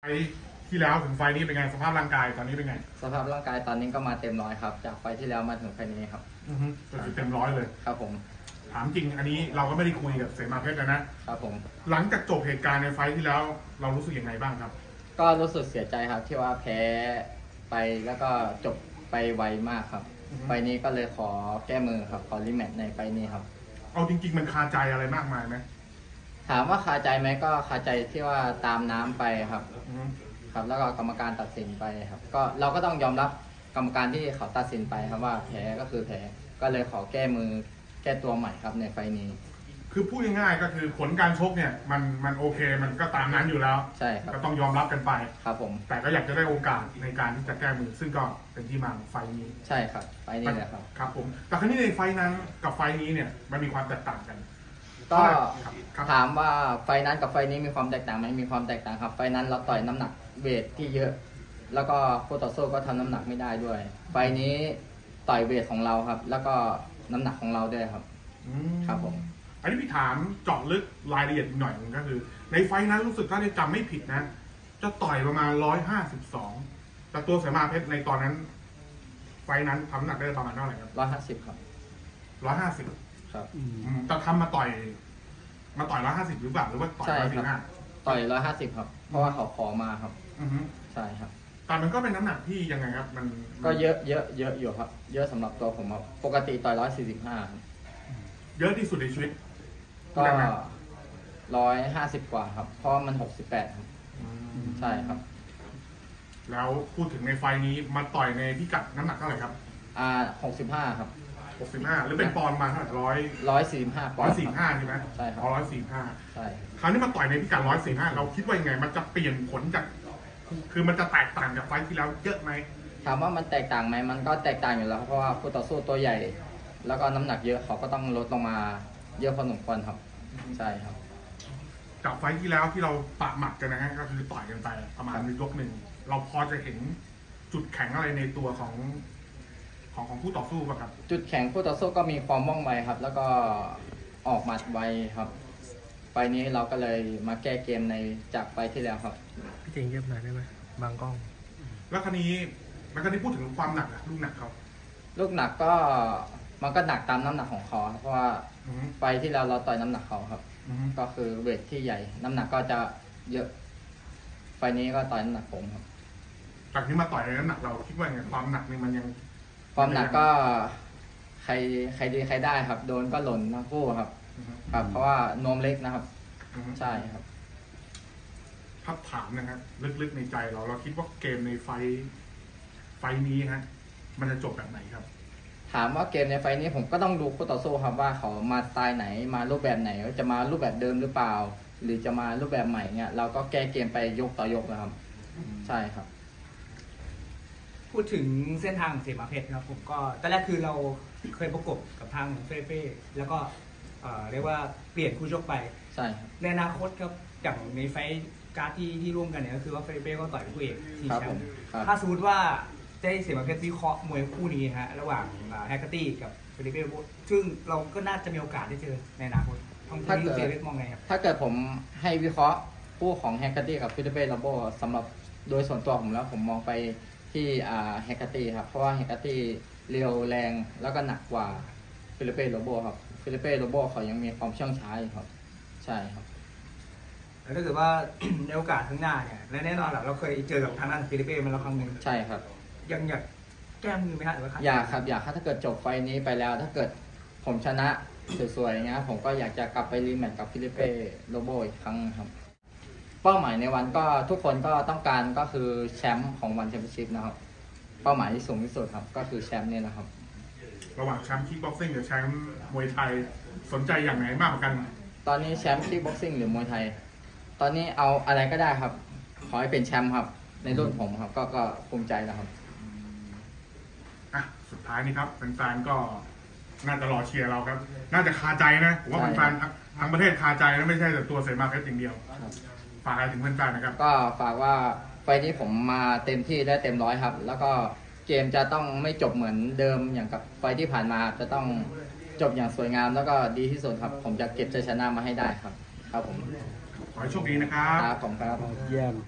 ไฟต์ที่แล้วถึงไฟต์นี้เป็นไงสภาพร่างกายตอนนี้เป็นไงสภาพร่างกายตอนนี้ก็มาเต็มร้อยครับ จากไฟต์ที่แล้วมาถึงไฟต์นี้ครับ อือฮึก็คือเต็มร้อยเลย ครับผม ถามจริงอันนี้เราก็ไม่ได้คุยกับเสมาเพชรนะนะครับผม หลังจากจบเหตุการณ์ในไฟต์ที่แล้วเรารู้สึกยังไงบ้างครับ ก็รู้สึกเสียใจครับที่ว่าแพ้ไปแล้วก็จบไปไวมากครับ อือฮึ ไฟต์นี้ก็เลยขอแก้มือครับ ขอ rematch ในไฟต์นี้ครับ เอาจริง ๆ มันคาใจอะไรมากมายไหม ถามว่าคาใจไหมก็คาใจที่ว่าตามน้ำไปครับ อือฮึครับ แล้วก็กรรมการตัดสินไปครับ ก็เราก็ต้องยอมรับกรรมการที่เขาตัดสินไปครับว่าแพ้ก็คือแพ้ก็เลยขอแก้มือแก้ตัวใหม่ครับในไฟล์นี้คือพูดง่ายๆก็คือผลการชกเนี่ยมันมันโอเคมันก็ตามนั้นอยู่แล้ว ใช่ครับก็ต้องยอมรับกันไป ครับผม แต่ก็อยากจะได้โอกาสในการที่จะแก้มือซึ่งก็เป็นที่มาของไฟล์นี้ ใช่ครับไฟล์นี้แหละครับ ครับผมแต่ครั้นี้ในไฟล์นั้นกับไฟล์นี้เนี่ยมันมีความแตกต่างกัน ก็ครับครับถามว่าไฟนั้นกับไฟนี้มีความแตกต่างไหมมีความแตกต่างครับ ไฟนั้นเราต่อยน้ำหนักเวทที่เยอะ แล้วก็คู่ต่อสู้ก็ทำน้ำหนักไม่ได้ด้วย ไฟนี้ต่อยเวทของเราครับ แล้วก็น้ำหนักของเราด้วยครับอืมครับผมอันนี้พี่ถามเจาะลึกรายละเอียดอีกหน่อยหนึงก็คือ ในไฟล์นั้นรู้สึกถ้าได้จำไม่ผิดนะ จะต่อยประมาณร้อยห้าสิบสองแต่ตัวเสมาเพชรในตอนนั้น ไฟล์นั้นทำน้ำหนักได้ประมาณเท่าไหร่ครับร้อยห้าสิบครับร้อยห้าสิบครับแต่ทำมาต่อย มาต่อยร้อยห้าสิบหรือเปล่าหรือว่าต่อยใช่ร้อยคสี่รับ ห้าต่อยร้อยห้าสิบครับ เพราะว่าเขาขอมาครับ อือฮึใช่ครับ แต่มันก็เป็นน้ำหนักที่ยังไงครับ มันก็เยอะเยอะเยอะอยู่ครับ เยอะสำหรับตัวผมครับ ปกติต่อยร้อยสี่สิบห้าเยอะที่สุดในชีวิตก็ร้อยห้าสิบกว่าครับ เพราะว่ามันหกสิบแปดครับ ใช่ครับ แล้วพูดถึงในไฟล์นี้มาต่อยในพิกัดน้ำหนักเท่าไหร่ครับ อ่าหกสิบห้าครับ หกสิบห้าหรือเป็นปอนด์มาเท่าไหร่ร้อยร้อยสี่ห้าปอร้อนยด์สี่ห้าใช่ไหมใช่ครับ อ๋อร้อยสี่ห้าใช่ คราวนี้มาต่อยในพิกัดร้อยสี่ห้าเราคิดว่ายังไง มันจะเปลี่ยนผลจาก คือมันจะแตกต่างจากไฟล์ที่แล้วเยอะไหมถามว่ามันแตกต่างไหมมันก็แตกต่างอยู่แล้วเพราะว่าคู่ต่อสู้ตัวใหญ่ แล้วก็น้ำหนักเยอะเขาก็ต้องลดลงมาเยอะพอสมควรครับ ใช่ครับ จากไฟล์ที่แล้วที่เราปะหมัดกันนะฮะก็คือต่อยกันไปประมาณยกหนึ่งเราพอจะเห็นจุดแข็งอะไรในตัวของ ของของผู้ต่อสู้ป่ะครับ จุดแข็งคู่ต่อสู้ก็มีความว่องไวครับ แล้วก็ออกหมัดไวครับ ไฟล์นี้เราก็เลยมาแก้เกมในจากไฟล์ที่แล้วครับ พี่เจงเยียบหน่อยได้ไหมบางกล้อง แล้วคราวนี้แล้วคราวนี้พูดถึงความหนักอะลูกหนักเขาลูกหนักก็มันก็หนักตามน้ำหนักของเขาครับเพราะว่าอือฮึไฟล์ที่แล้วเราต่อยน้ำหนักเขาครับ อือฮึก็คือเวทที่ใหญ่ น้ำหนักก็จะเยอะ ไฟล์นี้ก็ต่อยน้ำหนักผมครับ จากนี้มาต่อยในน้ำหนักเราคิดว่าไงความหนักนี่มันยัง ความหนักก็ใครใครดีใครได้ครับ โดนก็หล่นทั้งคู่ครับอือฮึครับ เพราะว่านวมเล็กนะครับ อือฮึใช่ครับถ้าถามนะครับ ลึกๆในใจเราเราคิดว่าเกมในไฟท์ไฟท์นี้ฮะ มันจะจบแบบไหนครับ ถามว่าเกมในไฟล์นี้ผมก็ต้องดูคู่ต่อสู้ครับว่าเขามาสไตล์ไหนมารูปแบบไหนจะมารูปแบบเดิมหรือเปล่า หรือจะมารูปแบบใหม่เนี่ยเราก็แก้เกมไปยกต่อยกนะครับ ใช่ครับ พูดถึงเส้นทางของเสมาเพชรนะครับผมก็ตอนแรกคือเราเคยประกบกับทางเฟเป้แล้วก็เอ่อเรียกว่าเปลี่ยนคู่ชกไป ใช่ครับ ในอนาคตครับอย่างในไฟท์การดที่ที่ร่วมกันเนี่ยก็คือว่าเฟเป้ก็ต่อยเป็นคู่เอกที่ครับแชผมมป์ครับ ถ้าสมมติว่าได้เสมาเพชรวิเคราะห์มวยคู่นี้ฮะระหว่างแฮกเกอร์ตี้กับเฟเป้ซึ่งเราก็น่าจะมีโอกาสได้เจอในอนาคตทางคุณถ้าเกิดเจเวสมองไงครับถ้าเกิดผมให้วิเคราะห์คู่ของแฮกเกอร์ตี้กับฟิลิปเป้โรโบสำหรับโดยส่วนตัวผมแล้วผมมองไป ที่อ่าแฮกเกอร์ตี้ครับ เพราะว่าแฮกเกอร์ตี้เร็วแรงแล้วก็หนักกว่าฟิลิปเป้โรโบครับฟิลิปเป้โรโบเขายังมีความเชื่องช้าอยู่ครับ ใช่ครับแล้วถ้าเกิดว่า ในโอกาสข้างหน้าเนี่ยและแน่นอนแหละเราเคยเจอกับทางด้านฟิลิปเป้มาแล้วครั้งหนึ่งใช่ครับ ยังอยากแก้มือไหมฮะหรือว่าอยากครับอยากครับถ้าเกิดจบไฟต์นี้ไปแล้ว ถ้าเกิดผมชนะสวยๆอย่างเงี้ยผมก็อยากจะกลับไป rematch กับฟิลิปเป้โลโบอีกครั้งครับ เป้าหมายใน ONE ก็ทุกคนก็ต้องการก็คือแชมป์ของ ONE Championship นะครับ เป้าหมายที่สูงที่สุดครับ ก็คือแชมป์เนี่ยนะครับ ระหว่างแชมป์คิกบ็อกซิ่งกับแชมป์มวยไทยสนใจอย่างไหนมากกว่ากัน ตอนนี้แชมป์คิกบ็อกซิ่งหรือมวยไทย ตอนนี้เอาอะไรก็ได้ครับ ขอให้เป็นแชมป์ครับ ในรุ่นผมครับ ก็ก็ภูมิใจแล้วครับ อะสุดท้ายนี้ครับแฟนๆก็น่าจะรอเชียร์เราครับ น่าจะคาใจนะผมว่าใช่แฟนๆทั้งทั้งประเทศคาใจนะไม่ใช่แต่ตัวเสมาเพชรอย่างเดียว ครับ ฝากอะไรถึงแฟนๆนะครับ ก็ฝากว่าไฟต์นี้ผมมาเต็มที่และเต็มร้อยครับ แล้วก็เกมจะต้องไม่จบเหมือนเดิมอย่างกับไฟล์ที่ผ่านมาจะต้องจบอย่างสวยงาม แล้วก็ดีที่สุดครับ ผมจะเก็บชัยชนะมาให้ได้ครับ ครับผม ขอให้โชคดีนะครับ ครับผมครับ เยี่ยม